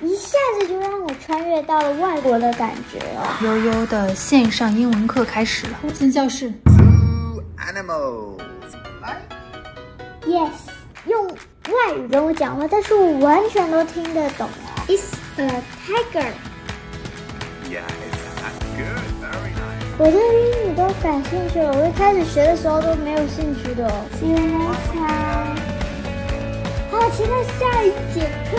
一下子就让我穿越到了外国的感觉哦。悠悠的线上英文课开始了，进教室。Two animals. Yes，用外语跟我讲话，但是我完全都听得懂。It's a tiger。Yeah, it's that good. Very nice. 我对英语都感兴趣了，我一开始学的时候都没有兴趣的哦。See you next time。好期待下一节课。